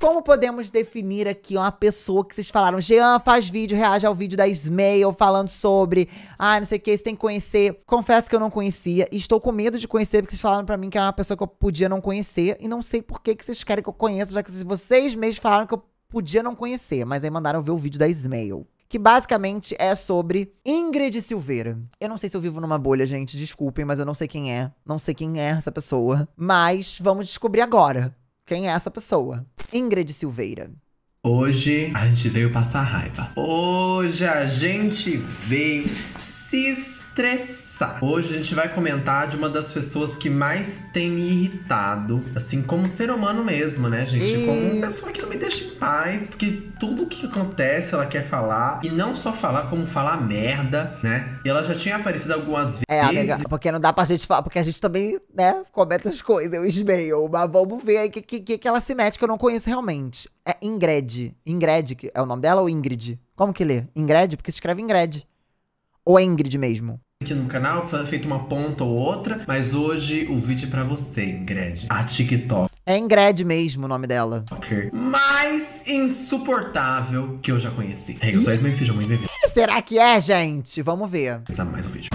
Como podemos definir aqui uma pessoa que vocês falaram, Jean faz vídeo, reage ao vídeo da Ismail falando sobre, ah, não sei o que, você tem que conhecer. Confesso que eu não conhecia e estou com medo de conhecer, porque vocês falaram para mim que é uma pessoa que eu podia não conhecer e não sei por que, que vocês querem que eu conheça, já que vocês mesmos falaram que eu podia não conhecer, mas aí mandaram ver o vídeo da Ismail que basicamente é sobre Ingrid Silveira. Eu não sei se eu vivo numa bolha, gente, desculpem, mas eu não sei quem é. Não sei quem é essa pessoa. Mas vamos descobrir agora quem é essa pessoa. Ingrid Silveira. Hoje a gente veio passar raiva. Hoje a gente veio se estressar. Hoje a gente vai comentar de uma das pessoas que mais tem me irritado, assim, como ser humano mesmo, né, gente? E... Como uma pessoa que não me deixa em paz, porque tudo que acontece ela quer falar, e não só falar, como falar merda, né? E ela já tinha aparecido algumas vezes. É, amiga, porque não dá pra gente falar, porque a gente também, né, comenta as coisas, eu esmeio, mas vamos ver aí o que, que, que ela se mete, que eu não conheço realmente. É Ingrid. Ingrid, é o nome dela ou Ingrid? Como que lê? Ingrid? Porque se escreve Ingrid. Ou é Ingrid mesmo? Aqui no canal foi feito uma ponta ou outra, mas hoje o vídeo é pra você, Ingrid. A TikTok. É Ingrid mesmo o nome dela. Mais insuportável que eu já conheci. Só isso sejam muito bem-vindos. Será que é, gente? Vamos ver. Mais um vídeo.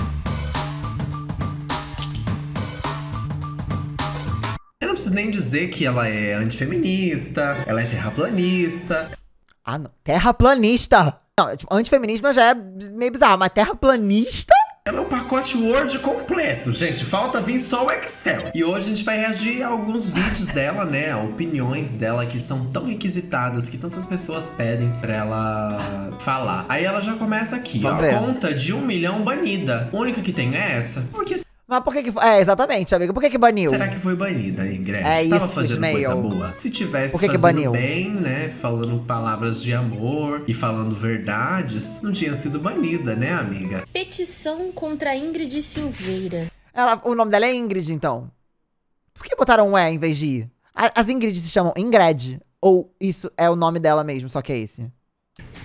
Eu não preciso nem dizer que ela é antifeminista, ela é terraplanista. Ah, não. Terraplanista? Não, tipo, antifeminismo já é meio bizarro, mas terraplanista? Ela é um pacote Word completo, gente. Falta vir só o Excel. E hoje a gente vai reagir a alguns vídeos dela, né? A opiniões dela que são tão requisitadas que tantas pessoas pedem pra ela falar. Aí ela já começa aqui, Vamos ó. Ver. Conta de um milhão banida. A única que tem é essa. Porque mas por que que É, exatamente, amigo. Por que que baniu? Será que foi banida, Ingrid? É Tava isso, fazendo coisa boa. Se tivesse por que que baniu? bem, né, falando palavras de amor e falando verdades, não tinha sido banida, né, amiga? Petição contra Ingrid Silveira. Ela, o nome dela é Ingrid, então. Por que botaram um E em vez de I? As Ingrid se chamam Ingrid? Ou isso é o nome dela mesmo, só que é esse?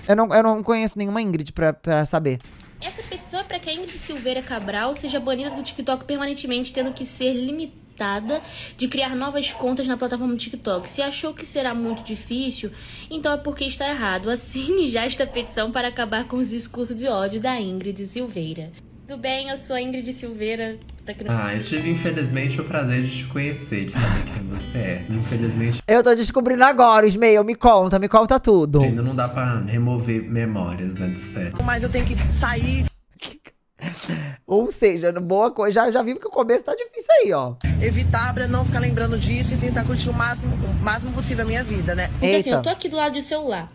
Eu não, eu não conheço nenhuma Ingrid pra, pra saber. Essa petição é para que a Ingrid Silveira Cabral seja banida do TikTok permanentemente, tendo que ser limitada de criar novas contas na plataforma do TikTok. Se achou que será muito difícil, então é porque está errado. Assine já esta petição para acabar com os discursos de ódio da Ingrid Silveira. Tudo bem, eu sou a Ingrid Silveira. Não... Ah, eu tive infelizmente o prazer de te conhecer, de saber quem você é. Infelizmente. Eu tô descobrindo agora, Ismael. Me conta, me conta tudo. Ainda não dá pra remover memórias, né, do sério. Mas eu tenho que sair. Ou seja, boa coisa. Já, já vi que o começo tá difícil aí, ó. Evitar pra não ficar lembrando disso e tentar curtir o máximo, o máximo possível a minha vida, né? Porque Eita. assim, eu tô aqui do lado do celular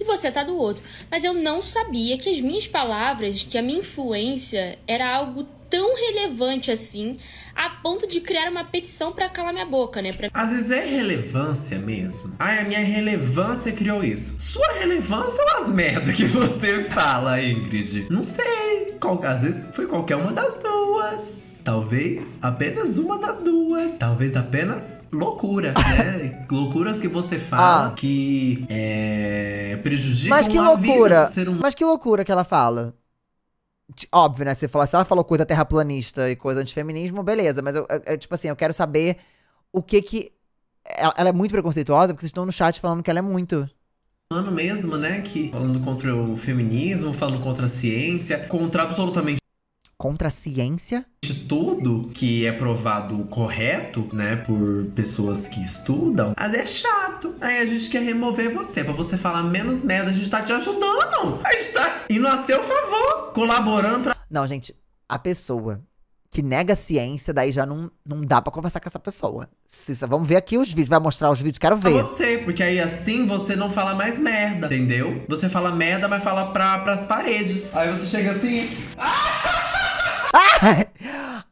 e você tá do outro. Mas eu não sabia que as minhas palavras, que a minha influência era algo tão relevante assim, a ponto de criar uma petição para calar minha boca, né? Pra... Às vezes é relevância mesmo. Ai, a minha relevância criou isso. Sua relevância é uma merda que você fala, Ingrid. Não sei. Qual, às vezes foi qualquer uma das duas. Talvez apenas uma das duas. Talvez apenas loucura, né? Loucuras que você fala ah. que é, prejudicam Mas que loucura! ser humano. Mas que loucura que ela fala. Óbvio, né? Você fala, se ela falou coisa terraplanista e coisa antifeminismo, beleza. Mas eu, eu, tipo assim, eu quero saber o que que. Ela, ela é muito preconceituosa, porque vocês estão no chat falando que ela é muito ano mesmo, né? Que falando contra o feminismo, falando contra a ciência, contra absolutamente contra a ciência. Tudo que é provado correto, né, por pessoas que estudam, mas é chato. Aí a gente quer remover você, pra você falar menos merda. A gente tá te ajudando. A gente tá indo a seu favor, colaborando pra. Não, gente, a pessoa que nega a ciência, daí já não, não dá para conversar com essa pessoa. Se, vamos ver aqui os vídeos, vai mostrar os vídeos, quero ver. você, porque aí assim você não fala mais merda, entendeu? Você fala merda, mas fala pra, pras paredes. Aí você chega assim. Ah!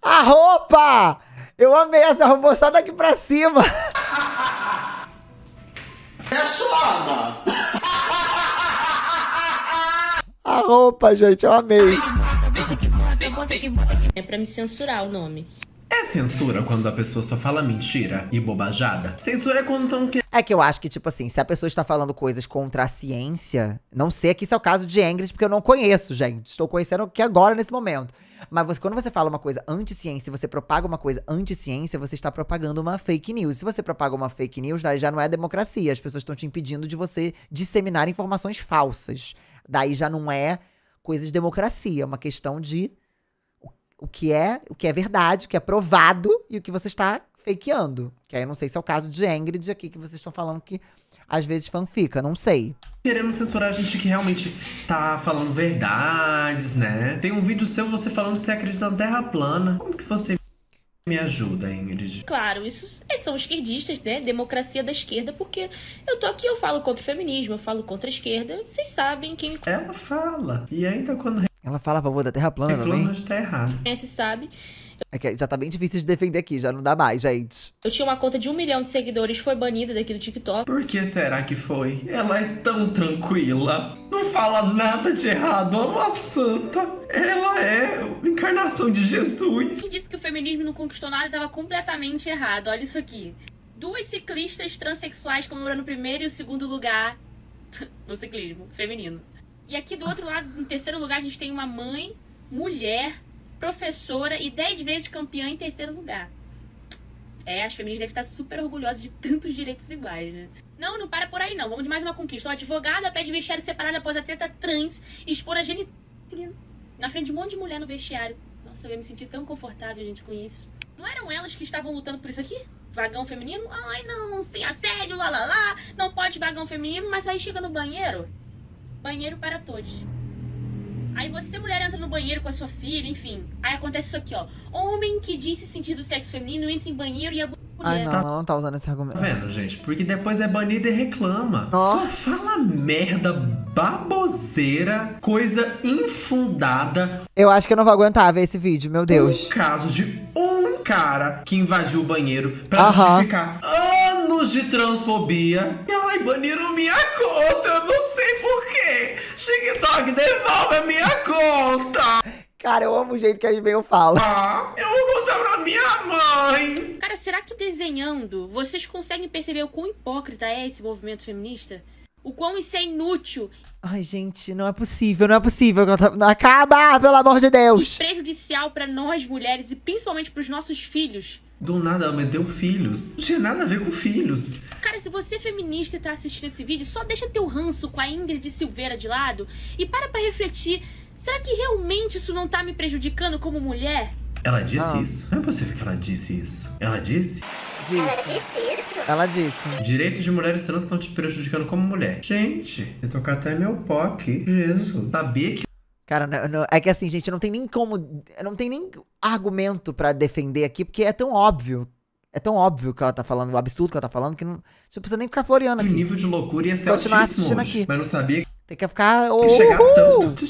A roupa! Eu amei essa roupa só daqui pra cima. É chama! A roupa, gente, eu amei. É pra me censurar o nome. É censura quando a pessoa só fala mentira e bobajada? Censura é quando estão É que eu acho que, tipo assim, se a pessoa está falando coisas contra a ciência, não sei aqui se é o caso de Ingrid, porque eu não conheço, gente. Estou conhecendo aqui agora, nesse momento. Mas você, quando você fala uma coisa anti-ciência, você propaga uma coisa anti-ciência, você está propagando uma fake news. Se você propaga uma fake news, já não é democracia. As pessoas estão te impedindo de você disseminar informações falsas. Daí já não é coisa de democracia, é uma questão de o- que é, o que é verdade, o que é provado e o que você está fakeando. Que aí eu não sei se é o caso de Ingrid aqui que vocês estão falando que às vezes fanfica, não sei. querendo censurar a gente que realmente tá falando verdades, né? Tem um vídeo seu você falando que você acredita na Terra plana. Como que você me ajuda, Ingrid? Claro, isso eles são esquerdistas, né? Democracia da esquerda, porque eu tô aqui, eu falo contra o feminismo, eu falo contra a esquerda. Vocês sabem, quem me Ela fala. E ainda quando Ela fala a favor da Terra plana reclama, também. a gente tá errado. conhece sabe. É que já tá bem difícil de defender aqui, já não dá mais, gente. Eu tinha uma conta de um milhão de seguidores, foi banida daqui do TikTok. Por que será que foi? Ela é tão tranquila. Não fala nada de errado. É uma santa. Ela é a encarnação de Jesus. Quem disse que o feminismo não conquistou nada estava completamente errado. Olha isso aqui. Duas ciclistas transexuais comemorando o primeiro e o segundo lugar no ciclismo feminino. E aqui do outro lado, em terceiro lugar, a gente tem uma mãe, mulher, professora e dez vezes campeã em terceiro lugar. É, as feministas devem estar super orgulhosas de tantos direitos iguais, né? Não, não para por aí não. Vamos de mais uma conquista. Uma advogada pede vestiário separado após atleta trans expor a genitália na frente de um monte de mulher no vestiário. Nossa, eu ia me sentir tão confortável, gente, com isso. Não eram elas que estavam lutando por isso aqui? Vagão feminino? Ai, não, sem assédio, lá, lá, lá. Não pode vagão feminino, mas aí chega no banheiro. Banheiro para todos. Aí você, mulher, entra no banheiro com a sua filha, enfim. Aí acontece isso aqui, ó. Homem que diz se sentir do sexo feminino entra em banheiro e abusa da Ai, mulher. não, ela não tá usando esse argumento. Tá vendo, gente? Porque depois é banida e reclama. Nossa. Só fala merda, baboseira, coisa infundada. Eu acho que eu não vou aguentar ver esse vídeo, meu Deus. Um caso de um cara que invadiu o banheiro pra Aham. justificar anos de transfobia. E ai, baniram minha conta, eu não sei porquê. TikTok, devolve a minha conta. Cara, eu amo o jeito que a e-mail fala. Ah, eu vou contar pra minha mãe. Cara, será que desenhando vocês conseguem perceber o quão hipócrita é esse movimento feminista? O quão isso é inútil Ai, gente, não é possível, não é possível. tá- Não acaba, pelo amor de e Deus. prejudicial pra nós mulheres e principalmente pros nossos filhos. Do nada, ela me deu filhos. Não tinha nada a ver com filhos. Cara, se você é feminista e tá assistindo esse vídeo, só deixa teu ranço com a Ingrid Silveira de lado e para pra refletir. Será que realmente isso não tá me prejudicando como mulher? Ela disse Ah. isso? Não é possível que ela disse isso. Ela disse? Disse. Ela disse. Direitos de mulheres trans estão te prejudicando como mulher. Gente, eu tocar até meu pó aqui. Jesus. Sabia que Cara, não- não- é que assim, gente, não tem nem como. Não tem nem argumento pra defender aqui, porque é tão óbvio. É tão óbvio que ela tá falando, o absurdo que ela tá falando, que não, você não precisa nem ficar floreando o aqui. nível de loucura ia ser Continuar altíssimo assistindo hoje. aqui. Mas não sabia que Tem que ficar. ia chegar tanto.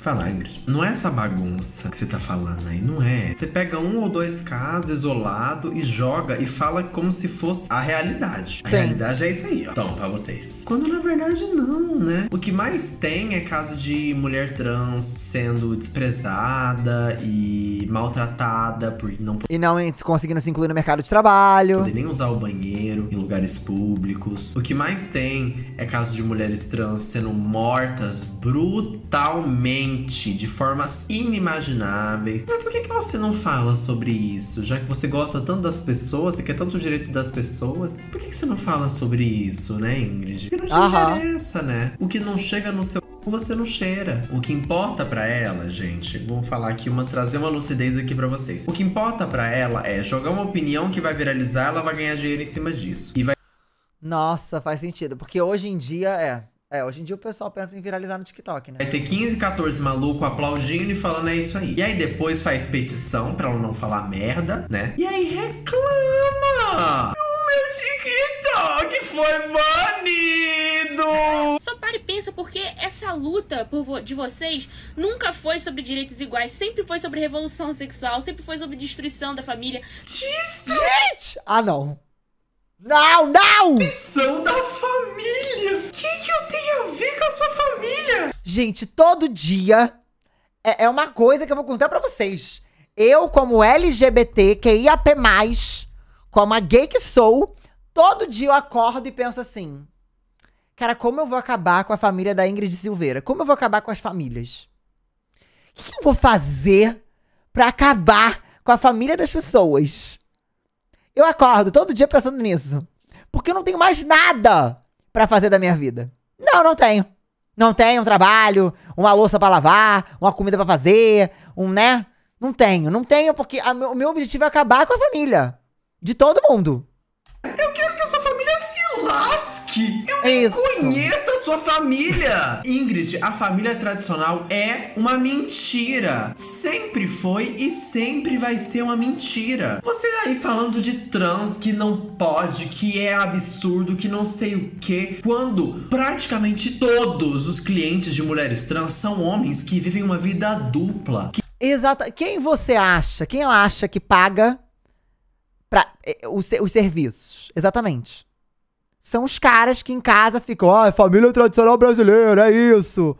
Falar, Ingrid. Não é essa bagunça que você tá falando aí, não é. Você pega um ou dois casos isolado e joga e fala como se fosse a realidade. A Sim. realidade é isso aí, ó. Então, pra vocês. Quando na verdade não, né? O que mais tem é caso de mulher trans sendo desprezada e maltratada por não E não conseguindo se incluir no mercado de trabalho. poder nem usar o banheiro em lugares públicos. O que mais tem é caso de mulheres trans sendo mortas brutalmente, de formas inimagináveis. Mas por que, que você não fala sobre isso? Já que você gosta tanto das pessoas, você quer tanto o direito das pessoas, por que, que você não fala sobre isso, né, Ingrid? Porque não te Aham. interessa, né? O que não chega no seu você não cheira. O que importa pra ela, gente, vamos falar aqui uma trazer uma lucidez aqui pra vocês. O que importa pra ela é jogar uma opinião que vai viralizar, ela vai ganhar dinheiro em cima disso. E vai Nossa, faz sentido. Porque hoje em dia é. É, hoje em dia o pessoal pensa em viralizar no TikTok, né? vai ter 15, 14 maluco aplaudindo e falando é isso aí. E aí depois faz petição pra ela não falar merda, né? E aí reclama! O meu TikTok foi banido! Só para e pensa, porque essa luta por vo- de vocês nunca foi sobre direitos iguais, sempre foi sobre revolução sexual, sempre foi sobre destruição da família. Gente! Ah, não. Não, não! Destruição da família! O que, que eu tenho a ver com a sua família? Gente, todo dia é, é uma coisa que eu vou contar pra vocês. Eu, como LGBT, que IAP, como a gay que sou, todo dia eu acordo e penso assim: Cara, como eu vou acabar com a família da Ingrid Silveira? Como eu vou acabar com as famílias? O que eu vou fazer para acabar com a família das pessoas? Eu acordo todo dia pensando nisso. Porque eu não tenho mais nada para fazer da minha vida. Não, não tenho. Não tenho um trabalho, uma louça para lavar, uma comida para fazer, um, né? Não tenho, não tenho porque o meu objetivo é acabar com a família de todo mundo. Eu quero que a sua família se lasque. Eu É isso. conheço a sua família. Ingrid, a família tradicional é uma mentira. Sempre foi e sempre vai ser uma mentira. Você aí falando de trans que não pode, que é absurdo, que não sei o que, quando praticamente todos os clientes de mulheres trans são homens que vivem uma vida dupla. Que Exato. Quem você acha? Quem ela acha que paga pra, eh, os, os serviços? Exatamente. São os caras que em casa ficam, ah, família tradicional brasileira, é isso.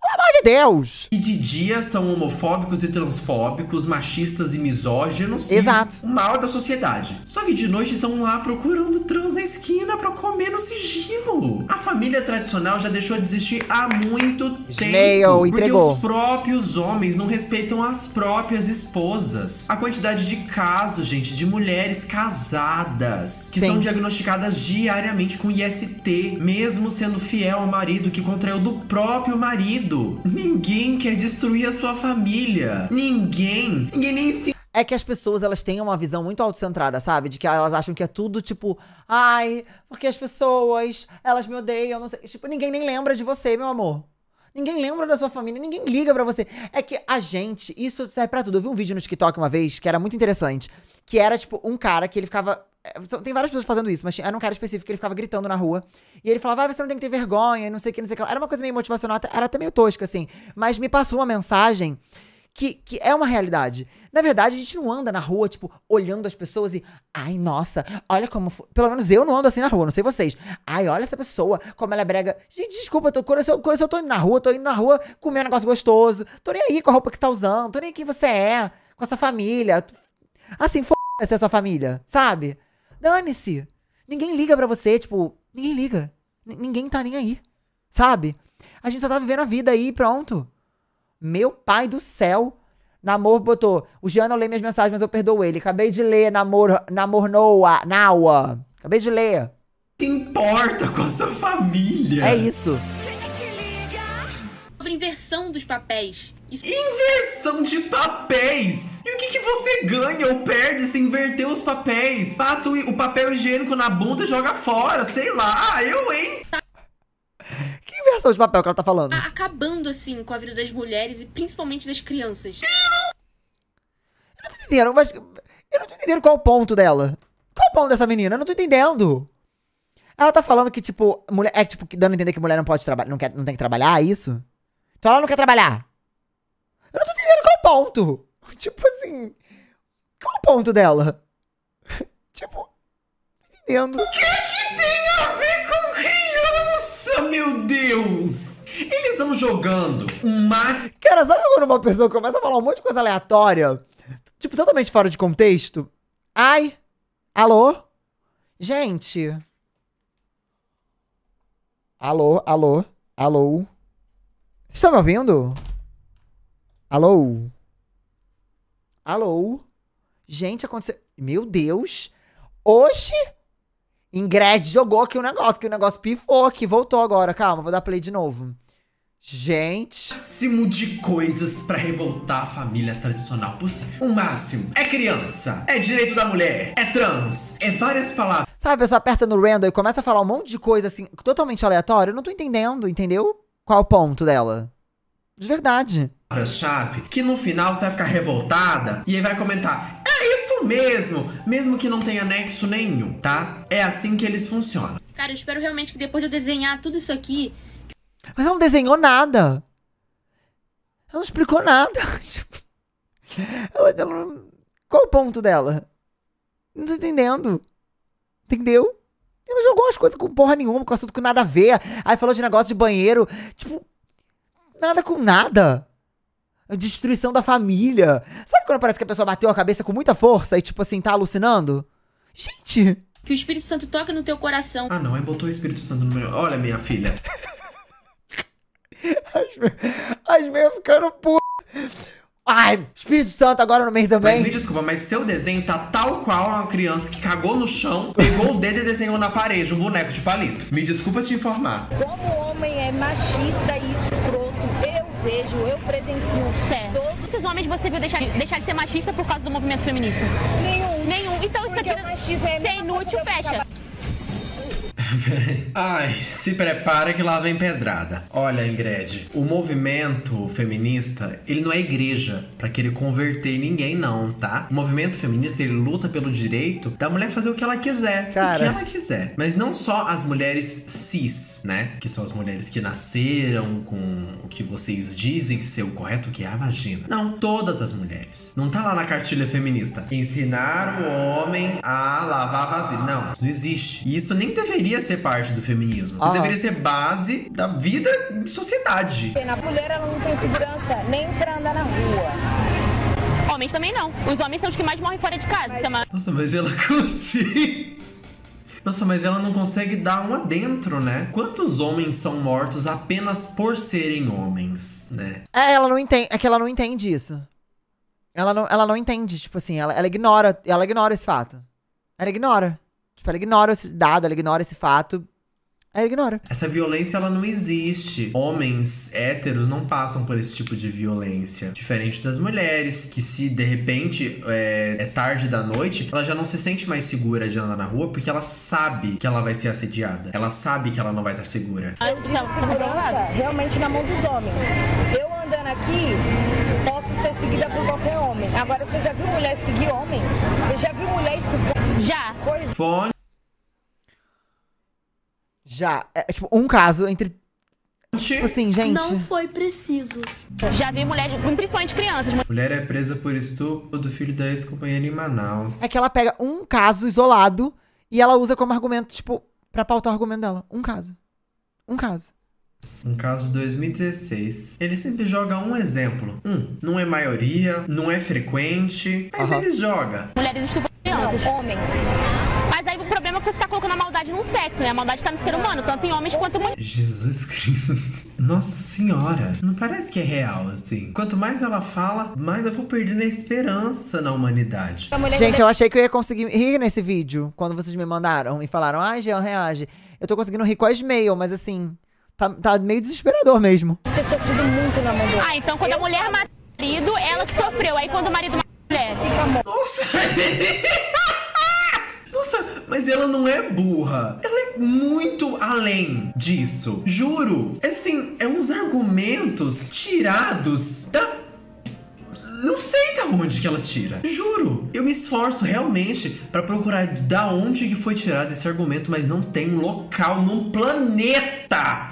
Pelo amor de Deus. E de dia são homofóbicos e transfóbicos, machistas e misóginos. Exato. E o mal da sociedade. Só que de noite estão lá procurando trans na esquina pra comer no sigilo. A família tradicional já deixou de existir há muito tempo. Entregou. Porque os próprios homens não respeitam as próprias esposas. A quantidade de casos, gente, de mulheres casadas que Sim. são diagnosticadas diariamente com IST, mesmo sendo fiel ao marido que contraiu do próprio marido. Ninguém quer destruir a sua família. Ninguém. Ninguém nem se É que as pessoas, elas têm uma visão muito autocentrada, sabe? De que elas acham que é tudo, tipo, ai, porque as pessoas, elas me odeiam, não sei. Tipo, ninguém nem lembra de você, meu amor. Ninguém lembra da sua família, ninguém liga pra você. É que a gente, isso serve pra tudo. Eu vi um vídeo no TikTok uma vez que era muito interessante. Que era, tipo, um cara que ele ficava. são- Tem várias pessoas fazendo isso, mas era um cara específico que ele ficava gritando na rua. E ele falava, ah, você não tem que ter vergonha, não sei o que, não sei o que. Era uma coisa meio motivacional, era até meio tosca, assim. Mas me passou uma mensagem que, que é uma realidade. Na verdade, a gente não anda na rua, tipo, olhando as pessoas e. Ai, nossa, olha como. fo-" Pelo menos eu não ando assim na rua, não sei vocês. Ai, olha essa pessoa, como ela é brega. Gente, desculpa, tô, quando, eu, quando eu tô indo na rua, tô indo na rua comer um negócio gostoso. Tô nem aí com a roupa que você tá usando, tô nem aí quem você é, com a sua família. Assim, foda-se a sua família, sabe? Dane-se. Ninguém liga pra você, tipo, ninguém liga. N- ninguém tá nem aí, sabe? A gente só tá vivendo a vida aí pronto. Meu pai do céu. Namor botou. O Jean não lê minhas mensagens, mas eu perdoo ele. Acabei de ler Namor, namor Noa, Naua. Acabei de ler. importa com a sua família. É isso. Sobre inversão dos papéis. Isso Inversão de papéis! E o que, que você ganha ou perde se inverter os papéis? Passa o, o papel higiênico na bunda e joga fora, sei lá, eu, hein? Que inversão de papel que ela tá falando? tá acabando, assim, com a vida das mulheres e principalmente das crianças. Eu não tô entendendo, mas. Eu não tô entendendo qual o ponto dela. Qual o ponto dessa menina? Eu não tô entendendo. Ela tá falando que, tipo, mulher. É tipo, dando a entender que mulher não pode trabalhar. Não, quer, não tem que trabalhar, é isso? Então ela não quer trabalhar. Eu não tô entendendo qual o ponto. Tipo assim. Qual o ponto dela? tipo. Não tô entendendo. O que, criança, meu Deus? Eles vão jogando máximo. Cara, sabe quando uma pessoa começa a falar um monte de coisa aleatória? Tipo, totalmente fora de contexto? Ai, alô? Gente. Alô, alô, alô? Vocês estão me ouvindo? Alô? Alô? Gente, aconteceu. Meu Deus! Oxi! Ingrid jogou aqui o negócio, que o negócio pifou aqui, voltou agora. Calma, vou dar play de novo. Gente. máximo de coisas pra revoltar a família tradicional possível. O máximo é criança, é direito da mulher, é trans, é várias palavras. Sabe, a pessoa aperta no random e começa a falar um monte de coisa assim, totalmente aleatória. Eu não tô entendendo, entendeu? Qual o ponto dela? De verdade. Palavras-chave que no final você vai ficar revoltada e aí vai comentar: É isso mesmo, mesmo que não tenha nexo nenhum, tá? É assim que eles funcionam. Cara, eu espero realmente que depois de eu desenhar tudo isso aqui, Mas ela não desenhou nada. Ela não explicou nada. Tipo, ela, ela Qual o ponto dela? Não tô entendendo. Entendeu? Ela jogou umas coisas com porra nenhuma, com assunto com nada a ver. Aí falou de negócio de banheiro. Tipo, nada com nada. Destruição da família. Sabe quando parece que a pessoa bateu a cabeça com muita força e, tipo assim, tá alucinando? Gente! Que o Espírito Santo toque no teu coração. Ah, não, aí botou o Espírito Santo no meu. Olha, minha filha. As meias ficando p. Ai, Espírito Santo agora no meio Mas também. me desculpa, mas seu desenho tá tal qual uma criança que cagou no chão, pegou o dedo e desenhou na parede um boneco de palito. Me desculpa te informar. Como o homem é machista e escroto, vejo, eu presencio Certo. Quantos homens você viu deixar, deixar de ser machista por causa do movimento feminista? nenhum. Nenhum. Então isso aqui é mesma inútil, fecha. Ai, se prepara que lá vem pedrada. Olha, Ingrid, o movimento feminista, ele não é igreja pra querer converter ninguém, não, tá? O movimento feminista, ele luta pelo direito da mulher fazer o que ela quiser. O Cara. que ela quiser. Mas não só as mulheres cis, né? Que são as mulheres que nasceram com o que vocês dizem ser o correto, que é a vagina. Não, todas as mulheres. Não tá lá na cartilha feminista. Ensinar o homem a lavar a vasilha. Não, isso não existe. E isso nem deveria ser parte do feminismo. Aham. deveria ser base da vida em sociedade. A mulher ela não tem segurança nem pra andar na rua. Homens também não. Os homens são os que mais morrem fora de casa. É uma... Nossa, mas ela consegue. Nossa, mas ela não consegue dar um adentro, né? Quantos homens são mortos apenas por serem homens, né? É, ela não entende. É que ela não entende isso. Ela não, ela não entende, tipo assim, ela, ela ignora, ela ignora esse fato. Ela ignora. Tipo, ela ignora esse dado, ela ignora esse fato. Ela ignora. Essa violência ela não existe. Homens héteros não passam por esse tipo de violência. Diferente das mulheres, que se de repente é, é tarde da noite, ela já não se sente mais segura de andar na rua porque ela sabe que ela vai ser assediada. Ela sabe que ela não vai estar segura. Eu digo segurança realmente na mão dos homens. Eu andando aqui, posso ser seguida por qualquer homem. Agora, você já viu mulher seguir homem? Você já viu mulher estuprar Já. coisa? Fonte Já. É, tipo, um caso entre. Tipo assim, gente. Não foi preciso. Já vi mulheres, principalmente crianças, Mulher é presa por estupro do filho da ex-companheira em Manaus. É que ela pega um caso isolado e ela usa como argumento, tipo, pra pautar o argumento dela. Um caso. Um caso. Um caso de 2016. Ele sempre joga um exemplo. Um, não é maioria, não é frequente, mas Aham. ele joga. mulheres estupram crianças. Não, homens. Problema é que você tá colocando a maldade no sexo, né? A maldade tá no ser humano, tanto em homens quanto em mulheres. Jesus Cristo. Nossa senhora. Não parece que é real, assim. Quanto mais ela fala, mais eu vou perdendo a esperança na humanidade. Gente, eu achei que eu ia conseguir rir nesse vídeo quando vocês me mandaram e falaram, ai, Jean, reage. Eu tô conseguindo rir com as mail, mas assim, tá, tá meio desesperador mesmo. ter sofrido muito na mão. Ah, então quando a mulher mata o marido, ela que sofreu. Aí quando o marido mata a mulher. Fica morto. Nossa! Nossa, mas ela não é burra. Ela é muito além disso. Juro. Assim, é uns argumentos tirados da. Não sei da onde que ela tira. Juro. Eu me esforço realmente pra procurar da onde que foi tirado esse argumento, mas não tem local num planeta.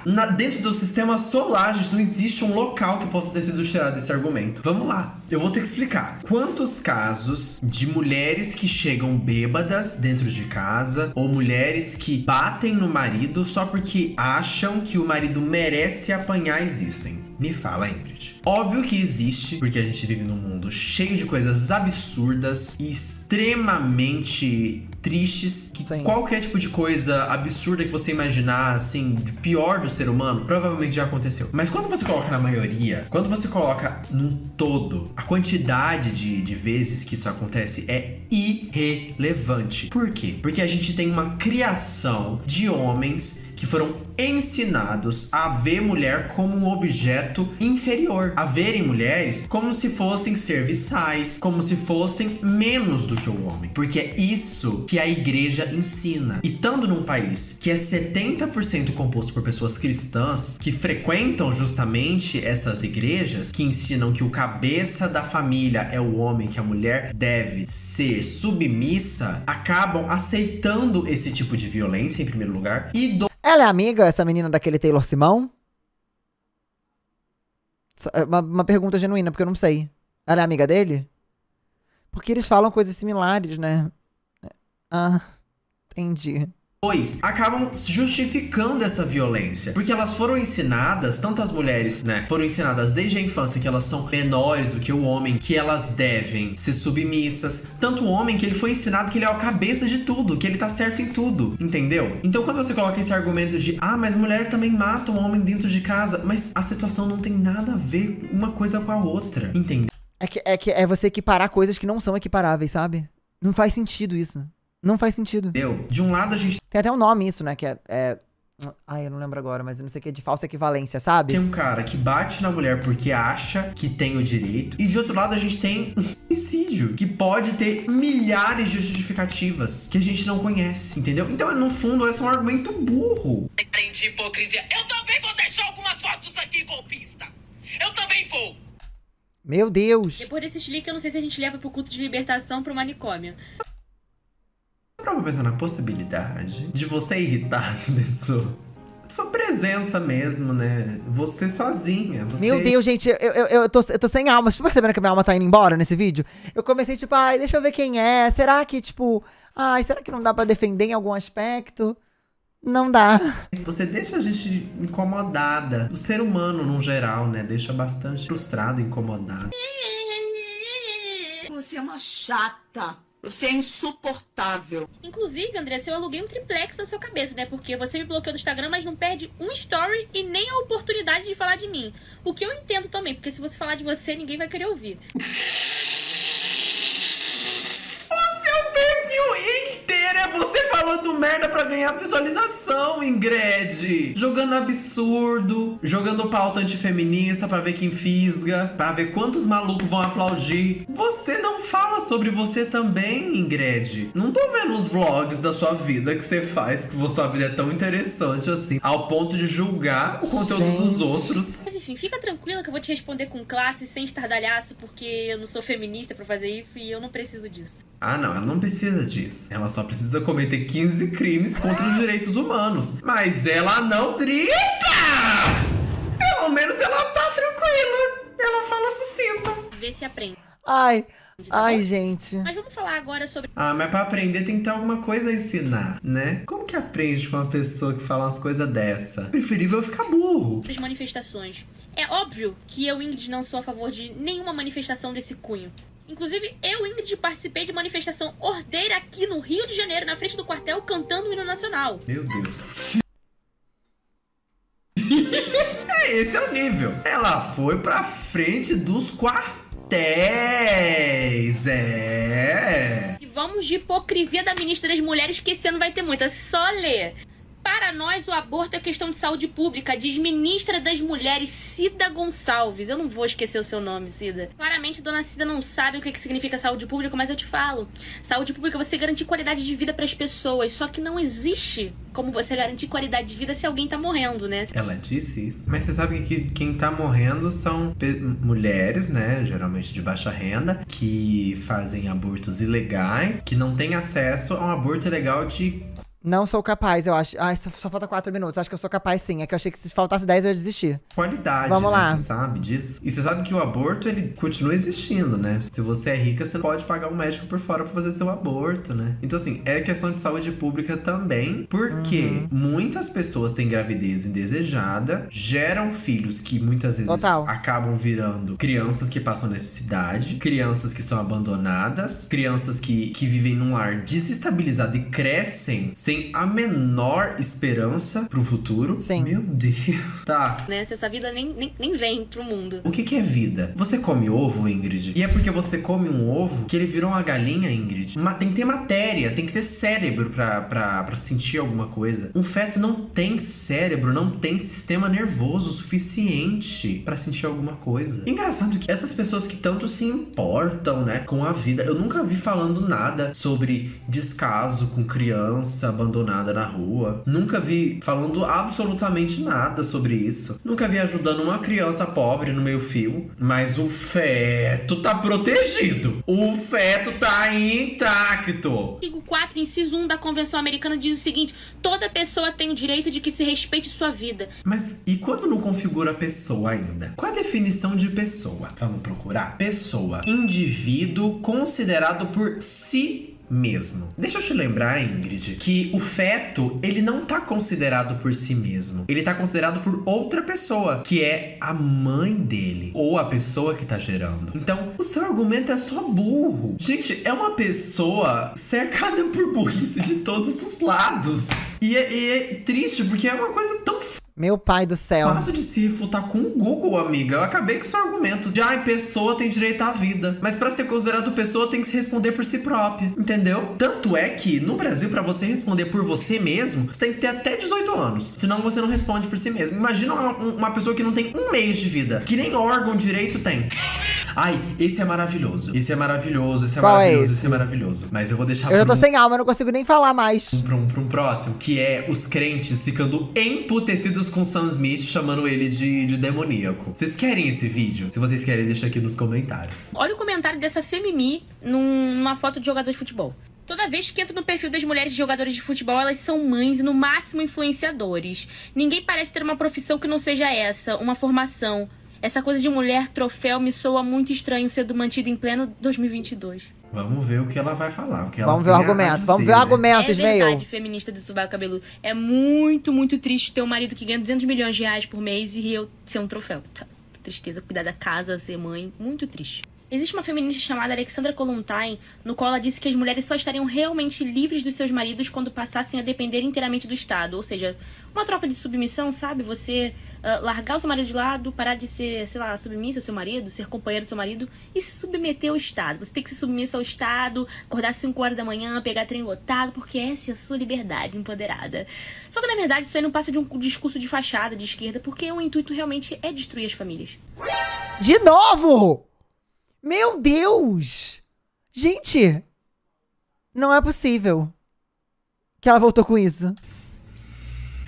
Na, dentro do sistema solar, gente, não existe um local que possa ter sido tirado esse argumento. Vamos lá. Eu vou ter que explicar. Quantos casos de mulheres que chegam bêbadas dentro de casa ou mulheres que batem no marido só porque acham que o marido merece apanhar existem? Me fala, Ingrid. Óbvio que existe, porque a gente vive num mundo cheio de coisas absurdas e extremamente tristes. Que Sim. qualquer tipo de coisa absurda que você imaginar, assim, de pior do ser humano, provavelmente já aconteceu. Mas quando você coloca na maioria, quando você coloca num todo, a quantidade de, de vezes que isso acontece é irrelevante. Por quê? Porque a gente tem uma criação de homens que foram ensinados a ver mulher como um objeto inferior, a verem mulheres como se fossem serviçais, como se fossem menos do que o homem, porque é isso que a igreja ensina. E estando num país que é 70% composto por pessoas cristãs que frequentam justamente essas igrejas que ensinam que o cabeça da família é o homem, que a mulher deve ser submissa, acabam aceitando esse tipo de violência em primeiro lugar e do Ela é amiga, essa menina daquele Taylor Simão? É Uma, uma pergunta genuína, porque eu não sei. Ela é amiga dele? Porque eles falam coisas similares, né? Ah, entendi. Dois, acabam justificando essa violência. Porque elas foram ensinadas, tanto as mulheres, né? Foram ensinadas desde a infância que elas são menores do que o homem, que elas devem ser submissas. Tanto o homem que ele foi ensinado que ele é a cabeça de tudo, que ele tá certo em tudo, entendeu? Então quando você coloca esse argumento de, ah, mas mulher também mata um homem dentro de casa, mas a situação não tem nada a ver uma coisa com a outra, entendeu? É que, é que é você equiparar coisas que não são equiparáveis, sabe? Não faz sentido isso. Não faz sentido. De um lado a gente Tem até um nome isso, né? Que é. é... Ai, eu não lembro agora, mas não sei o que, de falsa equivalência, sabe? tem um cara que bate na mulher porque acha que tem o direito, e de outro lado a gente tem um homicídio que pode ter milhares de justificativas que a gente não conhece, entendeu? Então, no fundo, esse é um argumento burro. Além de hipocrisia, eu também vou deixar algumas fotos aqui, golpista. Eu também vou. Meu Deus! Depois desse clique, eu não sei se a gente leva pro culto de libertação pro manicômio. Pra pensar na possibilidade de você irritar as pessoas. Sua presença mesmo, né? Você sozinha. Você... Meu Deus, gente, eu, eu, eu, tô, eu tô sem alma. Vocês estão percebendo que a minha alma tá indo embora nesse vídeo? Eu comecei, tipo, ai, deixa eu ver quem é. Será que, tipo, ai, será que não dá pra defender em algum aspecto? Não dá. Você deixa a gente incomodada. O ser humano, no geral, né? Deixa bastante frustrado, incomodado. Você é uma chata. Você é insuportável. Inclusive, Andressa, eu aluguei um triplex na sua cabeça, né? Porque você me bloqueou do Instagram, mas não perde um story e nem a oportunidade de falar de mim. O que eu entendo também, porque se você falar de você, ninguém vai querer ouvir. ganhar visualização, Ingrid. Jogando absurdo, jogando pauta antifeminista pra ver quem fisga, pra ver quantos malucos vão aplaudir. Você não fala sobre você também, Ingrid. Não tô vendo os vlogs da sua vida que você faz, que sua vida é tão interessante assim, ao ponto de julgar o conteúdo dos Gente. outros. Enfim, fica tranquila que eu vou te responder com classe, sem estardalhaço, porque eu não sou feminista pra fazer isso e eu não preciso disso. Ah, não, ela não precisa disso. Ela só precisa cometer 15 crimes contra os direitos humanos. Mas ela não grita! Pelo menos ela tá tranquila. Ela fala sucinta. Vê se aprende. Ai, ai, bom? gente. Mas vamos falar agora sobre Ah, mas pra aprender tem que ter alguma coisa a ensinar, né? Como que aprende com uma pessoa que fala umas coisas dessa? Preferível ficar burro. as manifestações. É óbvio que eu, Ingrid, não sou a favor de nenhuma manifestação desse cunho. Inclusive, eu, Ingrid, participei de manifestação ordeira aqui no Rio de Janeiro, na frente do quartel, cantando o hino nacional. Meu Deus. é, esse é o nível. Ela foi pra frente dos quartéis. É. E vamos de hipocrisia da ministra das Mulheres, que esse ano vai ter muita. Só ler. Para nós, o aborto é questão de saúde pública, diz ministra das Mulheres Cida Gonçalves. Eu não vou esquecer o seu nome, Cida. Claramente, dona Cida não sabe o que que significa saúde pública, mas eu te falo. Saúde pública é você garantir qualidade de vida para as pessoas. Só que não existe como você garantir qualidade de vida se alguém tá morrendo, né? Ela disse isso. Mas você sabe que quem tá morrendo são mulheres, né? Geralmente de baixa renda, que fazem abortos ilegais, que não têm acesso a um aborto legal de Não sou capaz, eu acho. Ai, só, só falta quatro minutos. Acho que eu sou capaz sim. É que eu achei que se faltasse 10 eu ia desistir. qualidade. Vamos né? lá. Você sabe disso? E você sabe que o aborto, ele continua existindo, né? Se você é rica, você pode pagar um médico por fora pra fazer seu aborto, né? Então, assim, é questão de saúde pública também, porque Uhum. muitas pessoas têm gravidez indesejada, geram filhos que muitas vezes Total. acabam virando crianças que passam necessidade, crianças que são abandonadas, crianças que, que vivem num lar desestabilizado e crescem sem a menor esperança pro futuro. Sim. Meu Deus. Tá. né? Se essa vida nem, nem, nem vem pro mundo. O que, que é vida? Você come ovo, Ingrid? E é porque você come um ovo que ele virou uma galinha, Ingrid. Ma- tem que ter matéria, tem que ter cérebro pra, pra, pra sentir alguma coisa. Um feto não tem cérebro, não tem sistema nervoso suficiente pra sentir alguma coisa. Engraçado que essas pessoas que tanto se importam, né, com a vida, eu nunca vi falando nada sobre descaso com criança abandonada na rua. Nunca vi falando absolutamente nada sobre isso. Nunca vi ajudando uma criança pobre no meio fio. Mas o feto tá protegido. O feto tá intacto. Artigo 4, inciso 1 da Convenção Americana diz o seguinte: toda pessoa tem o direito de que se respeite sua vida. Mas e quando não configura pessoa ainda? Qual a definição de pessoa? Vamos procurar? Pessoa. Indivíduo considerado por si mesmo. Deixa eu te lembrar, Ingrid, que o feto, ele não tá considerado por si mesmo. Ele tá considerado por outra pessoa, que é a mãe dele, ou a pessoa que tá gerando. Então, o seu argumento é só burro. Gente, é uma pessoa cercada por burrice de todos os lados. E é, e é triste, porque é uma coisa tão Meu pai do céu. fácil de se refutar com o Google, amiga. Eu acabei com o seu argumento de, ai, pessoa tem direito à vida. Mas pra ser considerado pessoa, tem que se responder por si própria. Entendeu? Tanto é que, no Brasil, pra você responder por você mesmo, você tem que ter até 18 anos. Senão você não responde por si mesmo. Imagina uma, uma pessoa que não tem um mês de vida, que nem órgão direito tem. Ai, esse é maravilhoso. Esse é maravilhoso, esse é Qual é maravilhoso, esse? esse é maravilhoso. Mas eu vou deixar Eu já tô um sem alma, eu não consigo nem falar mais. pra um, pra um próximo, que é os crentes ficando emputecidos com Sam Smith, chamando ele de, de demoníaco. Vocês querem esse vídeo? Se vocês querem, deixa aqui nos comentários. Olha o comentário dessa Femimi num- numa foto de jogador de futebol. Toda vez que entro no perfil das mulheres jogadoras de futebol, elas são mães e no máximo influenciadores. Ninguém parece ter uma profissão que não seja essa, uma formação. Essa coisa de mulher troféu me soa muito estranho sendo mantida em pleno 2022. Vamos ver o que ela vai falar. O que ela Vamos ver o argumento. dizer, Vamos ver o né? argumento, é verdade, Ismael. feminista do sovaco cabeludo. É muito, muito triste ter um marido que ganha 200 milhões de reais por mês e eu ser um troféu. Tá, que tristeza, cuidar da casa, ser mãe, muito triste. Existe uma feminista chamada Alexandra Kollontai, no qual ela disse que as mulheres só estariam realmente livres dos seus maridos quando passassem a depender inteiramente do Estado. Ou seja, uma troca de submissão, sabe? Você ah, largar o seu marido de lado, parar de ser, sei lá, submissa ao seu marido, ser companheiro do seu marido e se submeter ao Estado. Você tem que ser submissa ao Estado, acordar às 5 horas da manhã, pegar trem lotado, porque essa é a sua liberdade empoderada. Só que na verdade isso aí não passa de um discurso de fachada de esquerda, porque o intuito realmente é destruir as famílias. De novo! Meu Deus! Gente, não é possível que ela voltou com isso.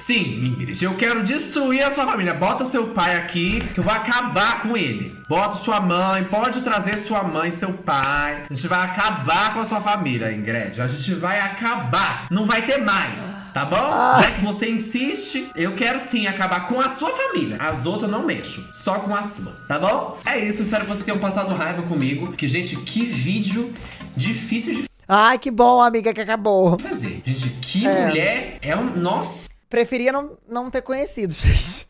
Sim, Ingrid, eu quero destruir a sua família. Bota seu pai aqui, que eu vou acabar com ele. Bota sua mãe, pode trazer sua mãe seu pai. A gente vai acabar com a sua família, Ingrid. A gente vai acabar. Não vai ter mais, tá bom? Já que você insiste, eu quero sim acabar com a sua família. As outras eu não mexo, só com a sua, tá bom? É isso, espero que vocês tenham passado raiva comigo. Que, gente, que vídeo difícil de Ai, que bom, amiga, que acabou. fazer. Gente, que É. mulher é um. Nossa! Preferia não, não ter conhecido, gente.